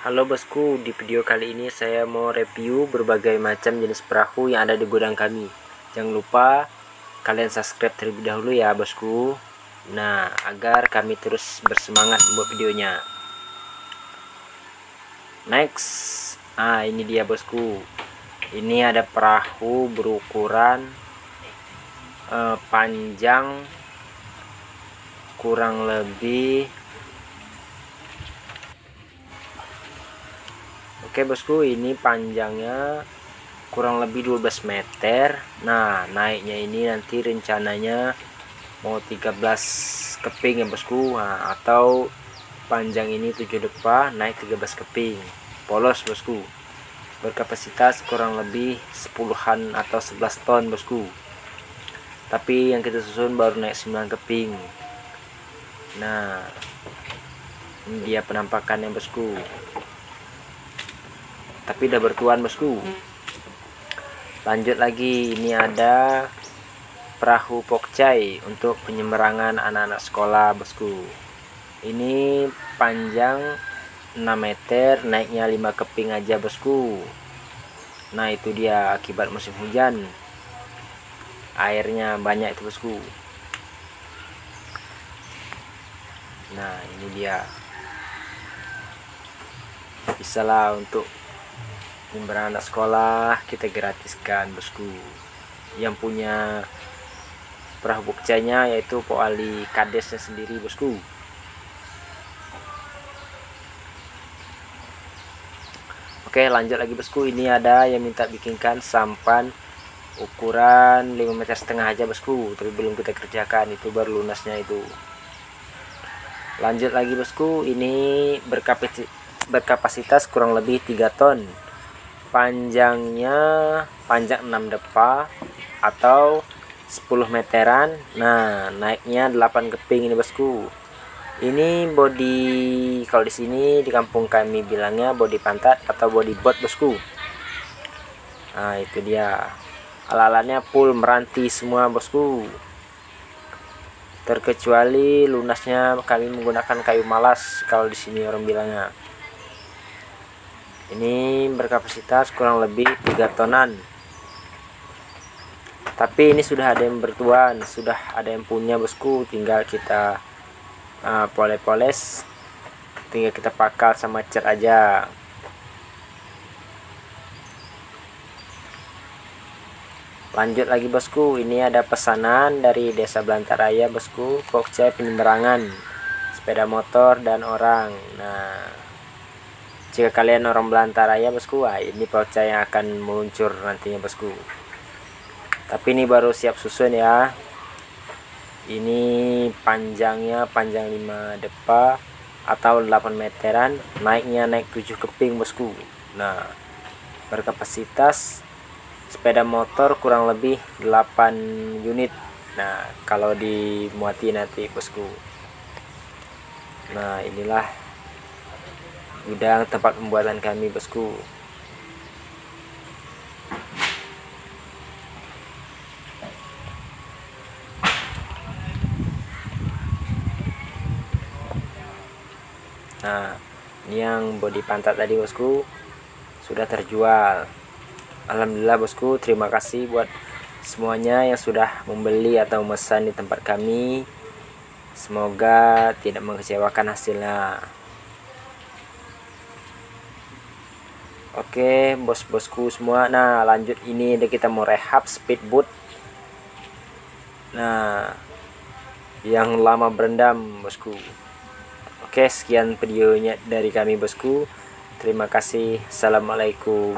Halo bosku, di video kali ini saya mau review berbagai macam jenis perahu yang ada di gudang kami. Jangan lupa kalian subscribe terlebih dahulu ya bosku. Nah, agar kami terus bersemangat membuat videonya. Next, ah ini dia bosku. Ini ada perahu berukuran eh, panjang kurang lebih Oke bosku ini panjangnya kurang lebih 12 meter. Nah naiknya ini nanti rencananya mau 13 keping ya bosku. Nah, atau panjang ini 7 depa naik 13 keping. Polos bosku. Berkapasitas kurang lebih 10an atau 11 ton bosku. Tapi yang kita susun baru naik 9 keping. Nah ini dia penampakannya bosku tapi udah bertuan bosku. Lanjut lagi. Ini ada perahu pokcai untuk penyeberangan anak-anak sekolah bosku. Ini panjang 6 meter naiknya 5 keping aja bosku. Nah itu dia akibat musim hujan. Airnya banyak itu bosku. Nah ini dia. Bisa lah untuk anak sekolah kita gratiskan bosku. Yang punya perahu bukcanya yaitu Pak Ali Kadesnya sendiri bosku. Oke lanjut lagi bosku. Ini ada yang minta bikinkan sampan ukuran 5 meter setengah aja bosku. Tapi belum kita kerjakan itu baru lunasnya itu. Lanjut lagi bosku. Ini berkapasitas kurang lebih 3 ton panjangnya panjang 6 depa atau 10 meteran. Nah naiknya 8 keping ini bosku. Ini body kalau di sini di kampung kami bilangnya body pantat atau body bot bosku. Nah itu dia. Ala-alatnya full meranti semua bosku. Terkecuali lunasnya kami menggunakan kayu malas kalau di sini orang bilangnya ini berkapasitas kurang lebih 3 tonan. Tapi ini sudah ada yang bertuan sudah ada yang punya bosku. Tinggal kita uh, poles-poles tinggal kita pakal sama cat aja. Lanjut lagi bosku. Ini ada pesanan dari desa Belantaraya bosku. Kokcai penyeberangan sepeda motor dan orang. Nah jika kalian orang belantara ya bosku wah ini poucha yang akan meluncur nantinya bosku. Tapi ini baru siap susun ya. Ini panjangnya panjang 5 depa atau 8 meteran naiknya naik 7 keping bosku. Nah berkapasitas sepeda motor kurang lebih 8 unit. Nah kalau dimuati nanti bosku. Nah inilah gudang tempat pembuatan kami bosku. Nah ini yang body pantat tadi bosku. Sudah terjual. Alhamdulillah bosku. Terima kasih buat semuanya yang sudah membeli atau memesan di tempat kami. Semoga tidak mengecewakan hasilnya Oke bos-bosku semua. Nah lanjut ini kita mau rehab speedboat Nah Yang lama berendam bosku. Oke sekian videonya dari kami bosku. Terima kasih. Assalamualaikum